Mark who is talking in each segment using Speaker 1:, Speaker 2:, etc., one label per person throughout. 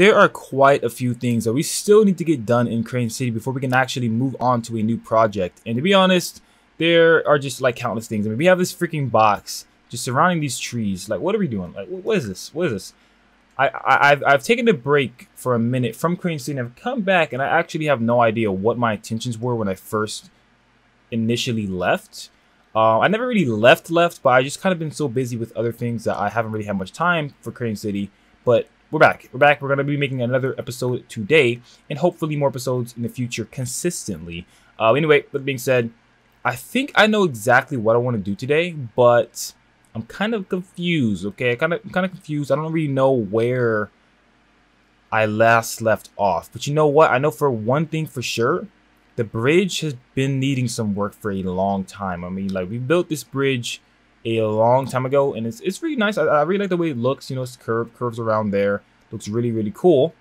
Speaker 1: there are quite a few things that we still need to get done in Crane City before we can actually move on to a new project. And to be honest, there are just like countless things. I mean, we have this freaking box just surrounding these trees. Like, what are we doing? Like, what is this? What is this? I, I, have I've taken a break for a minute from Crane City and I've come back and I actually have no idea what my intentions were when I first initially left. Uh, I never really left left, but I just kind of been so busy with other things that I haven't really had much time for Crane City. But we're back. We're back. We're going to be making another episode today and hopefully more episodes in the future consistently. Uh, anyway, with being said, I think I know exactly what I want to do today, but I'm kind of confused, okay? I kind of kind of confused. I don't really know where I last left off. But you know what? I know for one thing for sure, the bridge has been needing some work for a long time. I mean, like we built this bridge a long time ago, and it's it's really nice. I, I really like the way it looks. You know, it's curved, curves around there. Looks really really cool.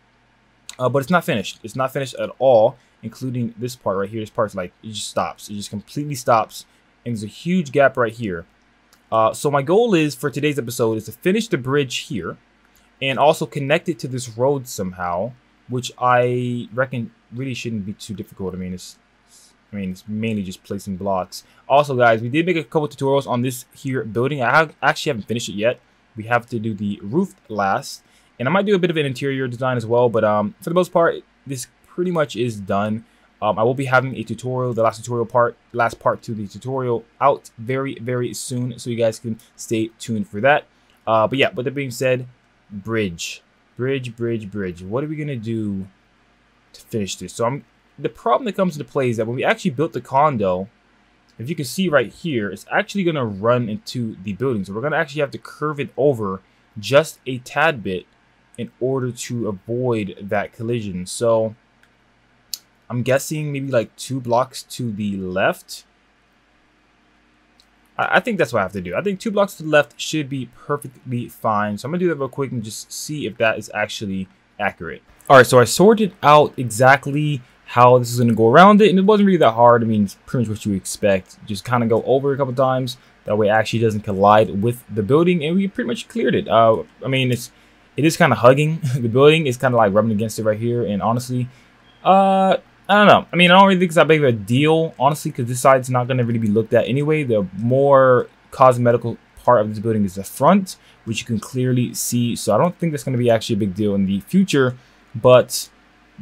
Speaker 1: Uh, but it's not finished. It's not finished at all, including this part right here. This part's like it just stops. It just completely stops, and there's a huge gap right here. Uh, so my goal is for today's episode is to finish the bridge here and also connect it to this road somehow, which I reckon really shouldn't be too difficult. I mean, it's I mean, it's mainly just placing blocks. Also, guys, we did make a couple tutorials on this here building. I have, actually haven't finished it yet. We have to do the roof last. And I might do a bit of an interior design as well. But um, for the most part, this pretty much is done. Um, I will be having a tutorial, the last tutorial part, last part to the tutorial out very, very soon. So you guys can stay tuned for that. Uh, but yeah, with that being said, bridge. Bridge, bridge, bridge. What are we going to do to finish this? So I'm the problem that comes into play is that when we actually built the condo, if you can see right here, it's actually going to run into the building. So we're going to actually have to curve it over just a tad bit in order to avoid that collision. So I'm guessing maybe like two blocks to the left. I, think that's what I have to do. I think two blocks to the left should be perfectly fine. So I'm going to do that real quick and just see if that is actually accurate. All right, so I sorted out exactly how this is going to go around it, and it wasn't really that hard. I mean, it's pretty much what you expect. Just kind of go over a couple times. That way it actually doesn't collide with the building, and we pretty much cleared it. Uh, I mean, it's it is kind of hugging the building. It's kind of like rubbing against it right here, and honestly, uh, I don't know. I mean, I don't really think it's that big of a deal, honestly, because this side's not going to really be looked at anyway. The more cosmetical part of this building is the front, which you can clearly see. So I don't think that's going to be actually a big deal in the future, but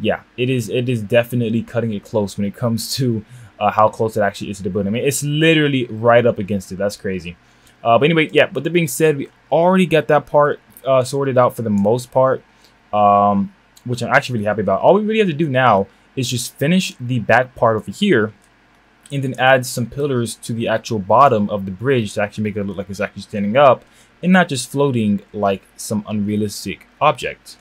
Speaker 1: yeah, it is it is definitely cutting it close when it comes to uh, how close it actually is to the building. I mean, it's literally right up against it. That's crazy. Uh, but anyway, yeah, but that being said, we already got that part uh, sorted out for the most part, um, which I'm actually really happy about. All we really have to do now is just finish the back part over here and then add some pillars to the actual bottom of the bridge to actually make it look like it's actually standing up and not just floating like some unrealistic object.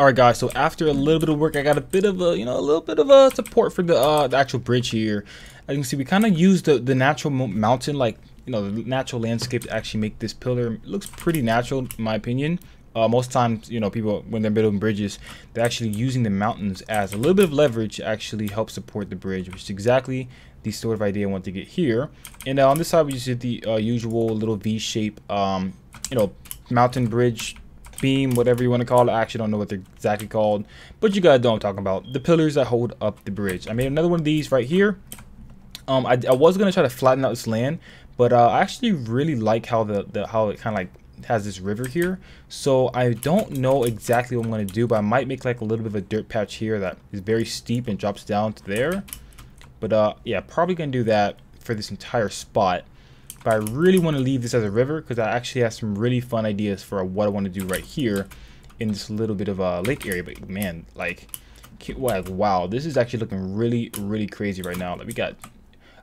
Speaker 1: Alright guys, so after a little bit of work, I got a bit of a, you know, a little bit of a support for the, uh, the actual bridge here. As you can see, we kind of used the, the natural mountain, like, you know, the natural landscape to actually make this pillar. It looks pretty natural, in my opinion. Uh, most times, you know, people, when they're building bridges, they're actually using the mountains as a little bit of leverage to actually help support the bridge, which is exactly the sort of idea I want to get here. And uh, on this side, we just did the uh, usual little V-shape, um, you know, mountain bridge beam, whatever you want to call it. I actually don't know what they're exactly called, but you guys know what I'm talking about. The pillars that hold up the bridge. I made another one of these right here. Um, I, I was gonna try to flatten out this land, but uh, I actually really like how the, the how it kind of like has this river here. So I don't know exactly what I'm gonna do, but I might make like a little bit of a dirt patch here that is very steep and drops down to there. But uh, yeah, probably gonna do that for this entire spot. But I really want to leave this as a river because I actually have some really fun ideas for what I want to do right here in this little bit of a lake area. But man, like, wow, this is actually looking really, really crazy right now. Like we got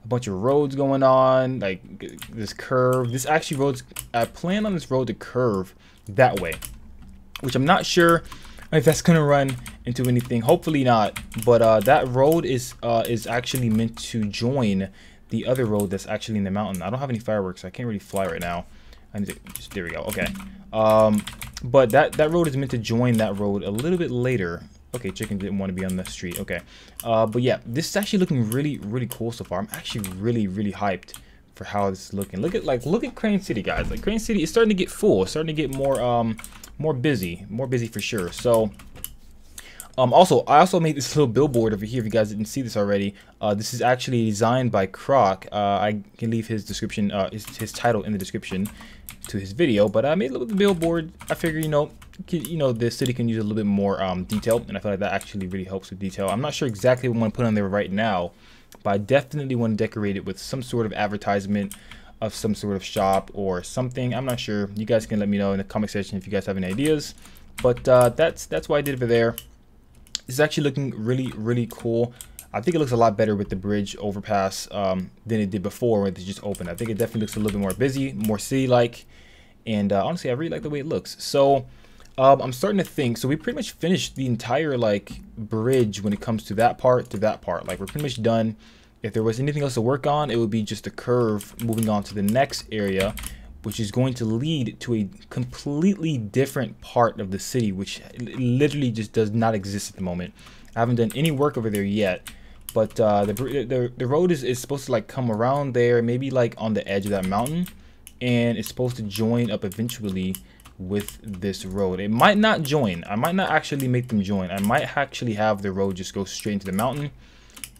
Speaker 1: a bunch of roads going on, like this curve. This actually roads, I plan on this road to curve that way, which I'm not sure if that's gonna run into anything. Hopefully not, but uh, that road is uh, is actually meant to join the other road that's actually in the mountain. I don't have any fireworks, so I can't really fly right now. I need to just there we go. Okay, um, but that that road is meant to join that road a little bit later. Okay, chicken didn't want to be on the street. Okay, uh, but yeah, this is actually looking really really cool so far. I'm actually really really hyped for how this is looking. Look at like look at Crane City, guys. Like Crane City is starting to get full. Starting to get more um more busy, more busy for sure. So um, also, I also made this little billboard over here. If you guys didn't see this already, uh, this is actually designed by Croc. Uh, I can leave his description, uh, his, his title in the description to his video. But I made a little billboard. I figure, you know, you know, the city can use a little bit more um, detail, and I feel like that actually really helps with detail. I'm not sure exactly what I want to put on there right now, but I definitely want to decorate it with some sort of advertisement of some sort of shop or something. I'm not sure. You guys can let me know in the comment section if you guys have any ideas. But uh, that's that's what I did over there. It's actually looking really, really cool. I think it looks a lot better with the bridge overpass um, than it did before when it just opened. I think it definitely looks a little bit more busy, more city-like. And uh, honestly, I really like the way it looks. So um, I'm starting to think, so we pretty much finished the entire like bridge when it comes to that part to that part. Like we're pretty much done. If there was anything else to work on, it would be just a curve moving on to the next area which is going to lead to a completely different part of the city, which literally just does not exist at the moment. I haven't done any work over there yet, but uh, the, the, the road is, is supposed to like come around there, maybe like on the edge of that mountain, and it's supposed to join up eventually with this road. It might not join. I might not actually make them join. I might actually have the road just go straight into the mountain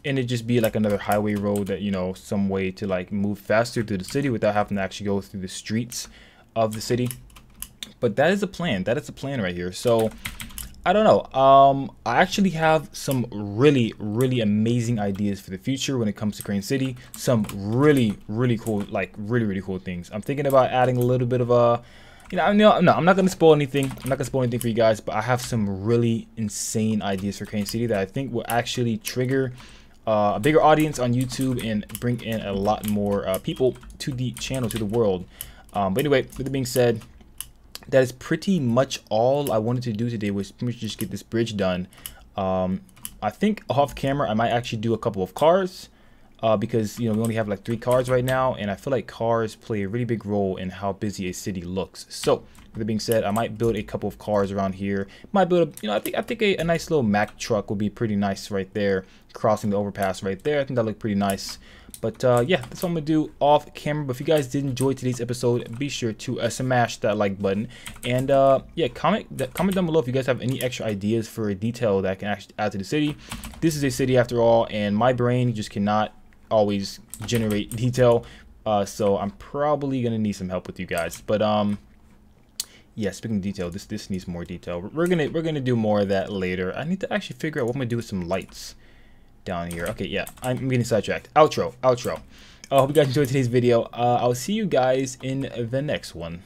Speaker 1: and it just be like another highway road that you know some way to like move faster through the city without having to actually go through the streets of the city. But that is a plan. That is a plan right here. So I don't know. Um I actually have some really really amazing ideas for the future when it comes to Crane City. Some really really cool like really really cool things. I'm thinking about adding a little bit of a you know, no, no, I'm not gonna spoil anything. I'm not gonna spoil anything for you guys, but I have some really insane ideas for Crane City that I think will actually trigger uh, a bigger audience on YouTube and bring in a lot more uh, people to the channel, to the world. Um, but anyway, with that being said, that is pretty much all I wanted to do today was pretty much just get this bridge done. Um, I think off camera, I might actually do a couple of cars uh, because, you know, we only have like three cars right now. And I feel like cars play a really big role in how busy a city looks. So with that being said, I might build a couple of cars around here. Might build, a, you know, I think I think a, a nice little Mack truck would be pretty nice right there, crossing the overpass right there. I think that look pretty nice. But uh, yeah, that's what I'm gonna do off camera. But if you guys did enjoy today's episode, be sure to uh, smash that like button and uh, yeah, comment comment down below if you guys have any extra ideas for a detail that I can actually add to the city. This is a city after all, and my brain just cannot always generate detail. Uh, so I'm probably gonna need some help with you guys. But um, yeah, speaking of detail, this this needs more detail. We're gonna we're gonna do more of that later. I need to actually figure out what I'm gonna do with some lights down here. Okay, yeah, I'm getting sidetracked. Outro, outro. I hope you guys enjoyed today's video. Uh, I'll see you guys in the next one.